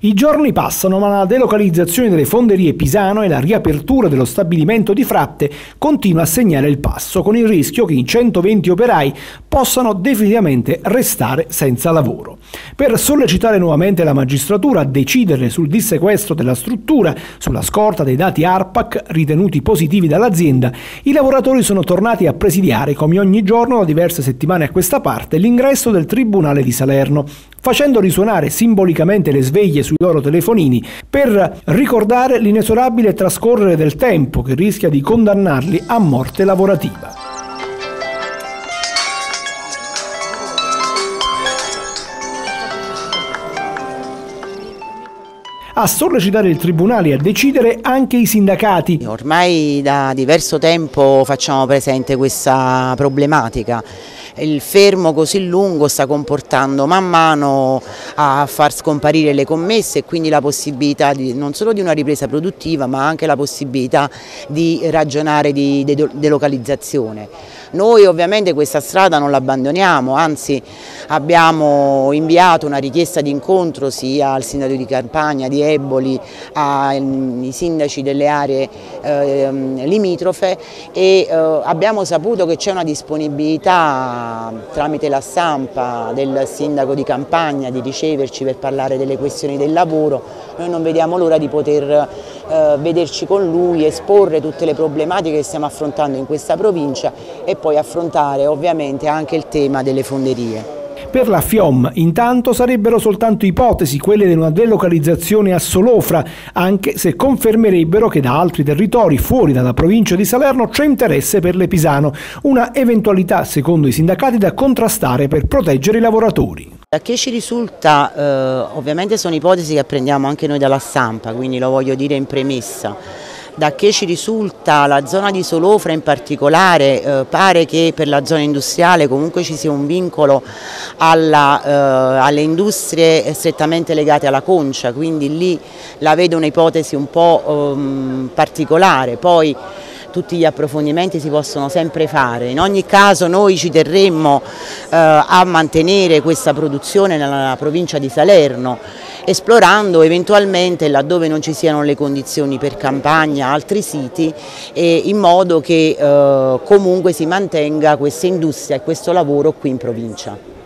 I giorni passano, ma la delocalizzazione delle fonderie Pisano e la riapertura dello stabilimento di Fratte continua a segnare il passo, con il rischio che i 120 operai possano definitivamente restare senza lavoro. Per sollecitare nuovamente la magistratura a decidere sul dissequestro della struttura sulla scorta dei dati ARPAC ritenuti positivi dall'azienda, i lavoratori sono tornati a presidiare, come ogni giorno da diverse settimane a questa parte, l'ingresso del Tribunale di Salerno, facendo risuonare simbolicamente le sveglie sui loro telefonini per ricordare l'inesorabile trascorrere del tempo che rischia di condannarli a morte lavorativa. A sollecitare il Tribunale e a decidere anche i sindacati. Ormai da diverso tempo facciamo presente questa problematica il fermo così lungo sta comportando man mano a far scomparire le commesse e quindi la possibilità di, non solo di una ripresa produttiva ma anche la possibilità di ragionare di delocalizzazione. Noi ovviamente questa strada non l'abbandoniamo, anzi abbiamo inviato una richiesta di incontro sia al sindaco di Campagna, di Eboli, ai sindaci delle aree eh, limitrofe e eh, abbiamo saputo che c'è una disponibilità tramite la stampa del sindaco di Campagna di riceverci per parlare delle questioni del lavoro. Noi non vediamo l'ora di poter eh, vederci con lui, esporre tutte le problematiche che stiamo affrontando in questa provincia e poi affrontare ovviamente anche il tema delle fonderie. Per la FIOM intanto sarebbero soltanto ipotesi quelle di una delocalizzazione a Solofra, anche se confermerebbero che da altri territori fuori dalla provincia di Salerno c'è interesse per l'Episano, una eventualità secondo i sindacati da contrastare per proteggere i lavoratori. Che ci risulta, eh, ovviamente sono ipotesi che apprendiamo anche noi dalla stampa, quindi lo voglio dire in premessa, da che ci risulta la zona di Solofra in particolare eh, pare che per la zona industriale comunque ci sia un vincolo alla, eh, alle industrie strettamente legate alla concia, quindi lì la vedo un'ipotesi un po' um, particolare. Poi, tutti gli approfondimenti si possono sempre fare. In ogni caso noi ci terremmo eh, a mantenere questa produzione nella provincia di Salerno esplorando eventualmente laddove non ci siano le condizioni per campagna altri siti in modo che eh, comunque si mantenga questa industria e questo lavoro qui in provincia.